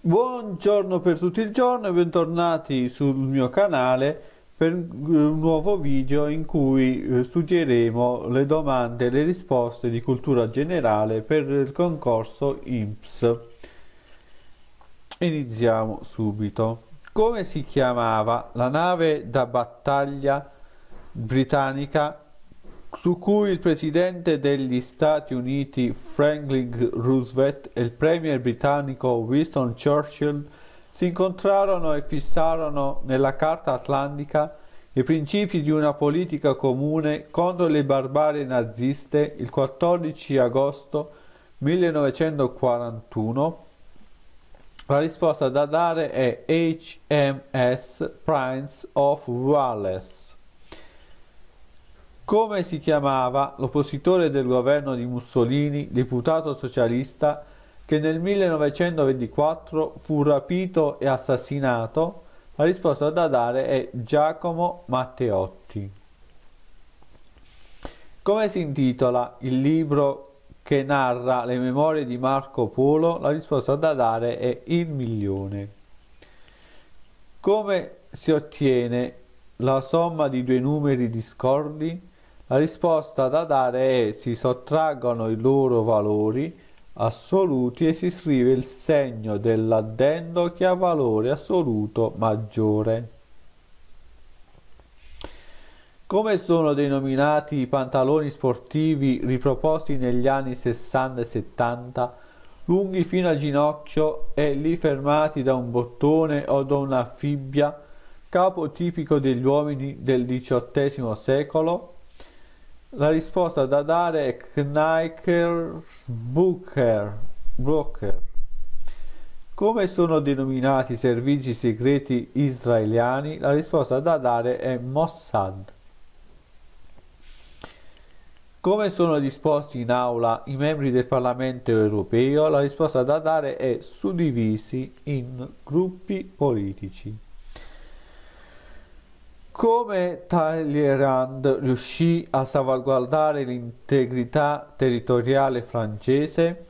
Buongiorno per tutto il giorno e bentornati sul mio canale per un nuovo video in cui eh, studieremo le domande e le risposte di cultura generale per il concorso INPS. Iniziamo subito. Come si chiamava la nave da battaglia britannica su cui il presidente degli Stati Uniti Franklin Roosevelt e il premier britannico Winston Churchill si incontrarono e fissarono nella Carta Atlantica i principi di una politica comune contro le barbarie naziste il 14 agosto 1941? La risposta da dare è HMS Prince of Wales. Come si chiamava l'oppositore del governo di Mussolini, deputato socialista, che nel 1924 fu rapito e assassinato? La risposta da dare è Giacomo Matteotti. Come si intitola il libro che narra le memorie di Marco Polo? La risposta da dare è Il milione. Come si ottiene la somma di due numeri discordi? La risposta da dare è si sottraggono i loro valori assoluti e si scrive il segno dell'addendo che ha valore assoluto maggiore. Come sono denominati i pantaloni sportivi riproposti negli anni 60 e 70, lunghi fino al ginocchio e lì fermati da un bottone o da una fibbia, capo tipico degli uomini del XVIII secolo? La risposta da dare è Kniker Booker. Broker. Come sono denominati i servizi segreti israeliani? La risposta da dare è Mossad. Come sono disposti in aula i membri del Parlamento europeo? La risposta da dare è suddivisi in gruppi politici. Come Talleyrand riuscì a salvaguardare l'integrità territoriale francese?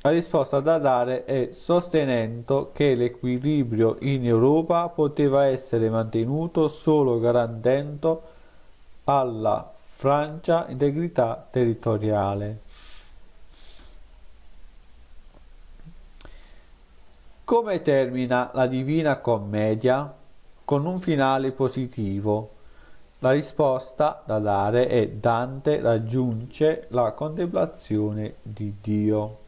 La risposta da dare è sostenendo che l'equilibrio in Europa poteva essere mantenuto solo garantendo alla Francia integrità territoriale. Come termina la Divina Commedia? Con un finale positivo. La risposta da dare è Dante raggiunge la contemplazione di Dio.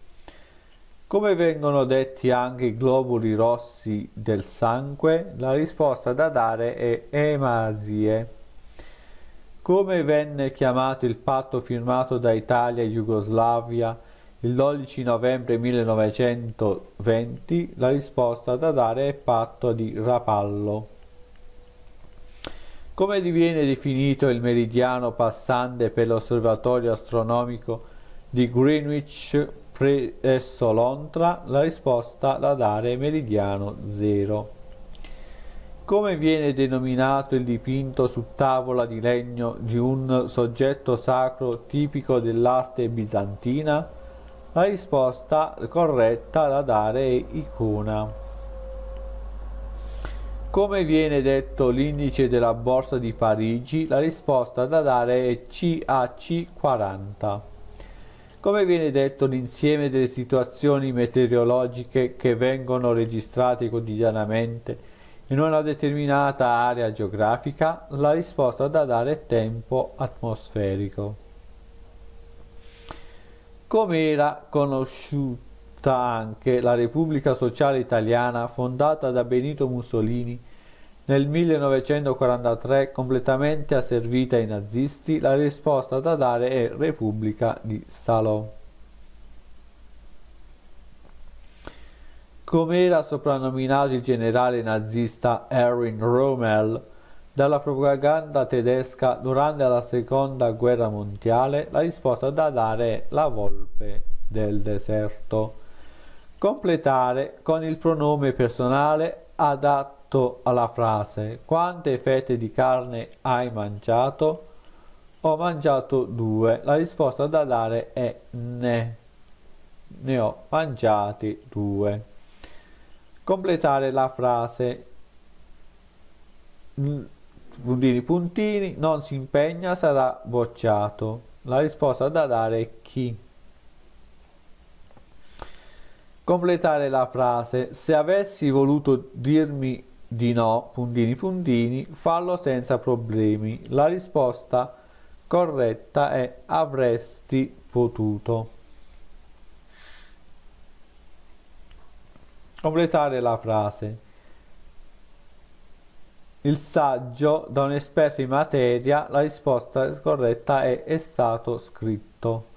Come vengono detti anche i globuli rossi del sangue? La risposta da dare è emazie. Come venne chiamato il patto firmato da Italia e Jugoslavia il 12 novembre 1920? La risposta da dare è patto di Rapallo. Come diviene definito il meridiano passante per l'osservatorio astronomico di Greenwich presso Londra? La risposta da dare è meridiano 0. Come viene denominato il dipinto su tavola di legno di un soggetto sacro tipico dell'arte bizantina? La risposta corretta da dare è icona. Come viene detto l'indice della borsa di Parigi? La risposta da dare è CAC40. Come viene detto l'insieme delle situazioni meteorologiche che vengono registrate quotidianamente in una determinata area geografica? La risposta da dare è tempo atmosferico. Come era conosciuto anche la Repubblica Sociale Italiana fondata da Benito Mussolini nel 1943 completamente asservita ai nazisti, la risposta da dare è Repubblica di Salò. Come era soprannominato il generale nazista Erwin Rommel dalla propaganda tedesca durante la seconda guerra mondiale, la risposta da dare è la volpe del deserto. Completare con il pronome personale adatto alla frase quante fette di carne hai mangiato? Ho mangiato due. La risposta da dare è ne. Ne ho mangiati due. Completare la frase puntini puntini non si impegna sarà bocciato. La risposta da dare è chi. Completare la frase. Se avessi voluto dirmi di no, puntini puntini, fallo senza problemi. La risposta corretta è avresti potuto. Completare la frase. Il saggio da un esperto in materia, la risposta corretta è è stato scritto.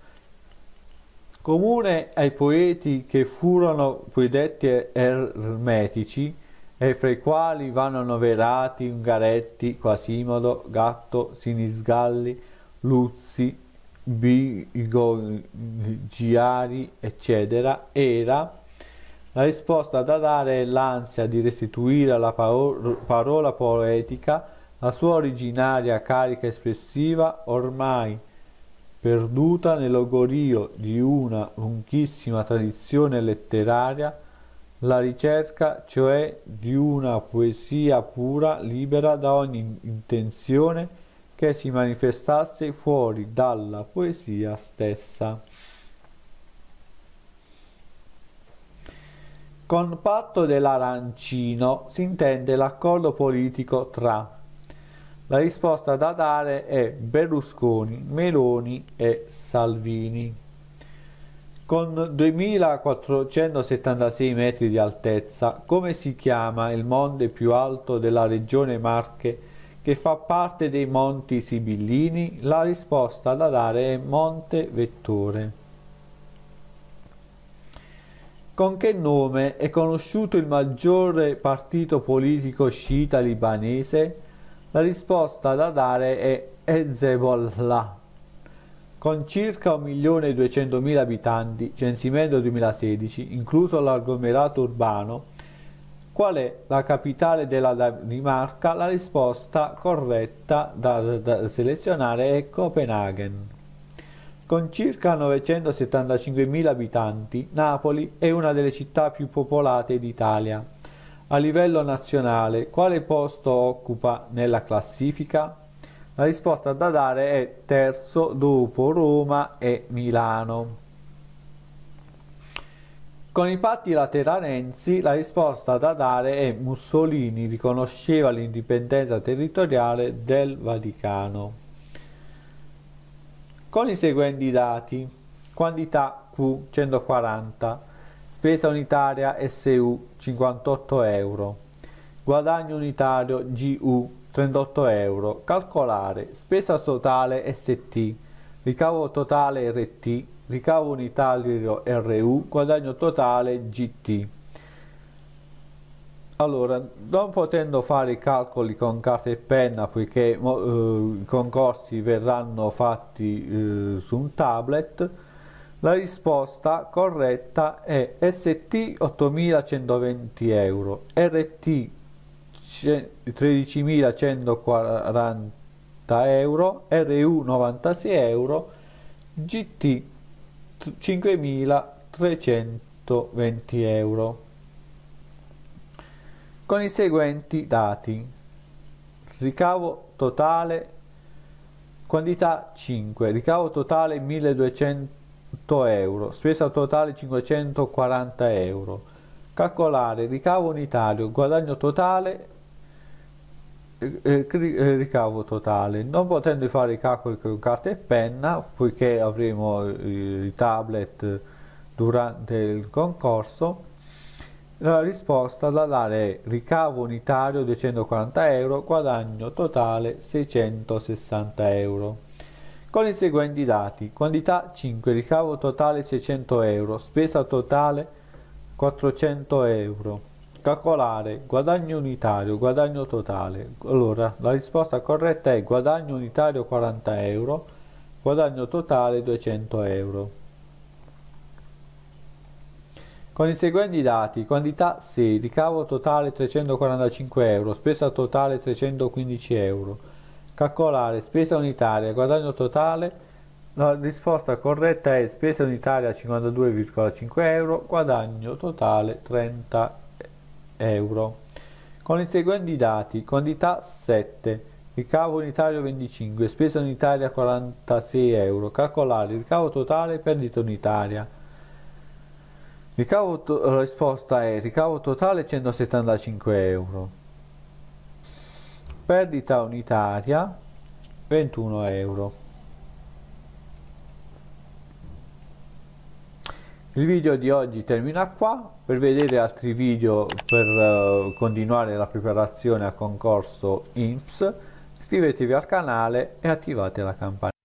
Comune ai poeti che furono poi detti ermetici, e fra i quali vanno annoverati Ungaretti, Quasimodo, Gatto, Sinisgalli, Luzzi, Bigogiari, eccetera, era la risposta da dare è l'ansia di restituire alla parola poetica la sua originaria carica espressiva ormai perduta nell'ogorio di una lunghissima tradizione letteraria, la ricerca cioè di una poesia pura, libera da ogni intenzione che si manifestasse fuori dalla poesia stessa. Con patto dell'arancino si intende l'accordo politico tra la risposta da dare è Berlusconi, Meloni e Salvini. Con 2476 metri di altezza, come si chiama il monte più alto della regione Marche che fa parte dei Monti Sibillini? La risposta da dare è Monte Vettore. Con che nome è conosciuto il maggiore partito politico sciita libanese? La risposta da dare è Hezbollah. Con circa 1.200.000 abitanti, censimento 2016, incluso l'agglomerato urbano, qual è la capitale della Danimarca? La risposta corretta da, da selezionare è Copenaghen. Con circa 975.000 abitanti, Napoli è una delle città più popolate d'Italia a livello nazionale, quale posto occupa nella classifica? La risposta da dare è terzo dopo Roma e Milano. Con i patti lateranensi la risposta da dare è Mussolini riconosceva l'indipendenza territoriale del Vaticano. Con i seguenti dati, quantità Q 140, Spesa unitaria SU 58 euro. Guadagno unitario GU 38 euro. Calcolare. Spesa totale ST. Ricavo totale RT. Ricavo unitario RU. Guadagno totale GT. Allora, non potendo fare i calcoli con carta e penna, poiché eh, i concorsi verranno fatti eh, su un tablet, la risposta corretta è ST 8120 euro, RT 13.140 euro, RU 96 euro, GT 5.320 euro. Con i seguenti dati. Ricavo totale, quantità 5, ricavo totale 1200 euro, spesa totale 540 euro. Calcolare ricavo unitario, guadagno totale, eh, eh, eh, ricavo totale. Non potendo fare i calcoli con carta e penna, poiché avremo i tablet durante il concorso, la risposta da dare è ricavo unitario 240 euro, guadagno totale 660 euro con i seguenti dati. Quantità 5 ricavo totale 600 euro spesa totale 400 euro. Calcolare guadagno unitario guadagno totale. Allora la risposta corretta è guadagno unitario 40 euro guadagno totale 200 euro. Con i seguenti dati, quantità 6, ricavo totale 345 euro, spesa totale 315 euro, calcolare spesa unitaria, guadagno totale, la risposta corretta è spesa unitaria 52,5 euro, guadagno totale 30 euro. Con i seguenti dati, quantità 7, ricavo unitario 25, spesa unitaria 46 euro, calcolare ricavo totale, perdita unitaria. Ricavo to- la risposta è ricavo totale 175 euro. Perdita unitaria 21 euro. Il video di oggi termina qua. Per vedere altri video per uh, continuare la preparazione al concorso INPS iscrivetevi al canale e attivate la campanella.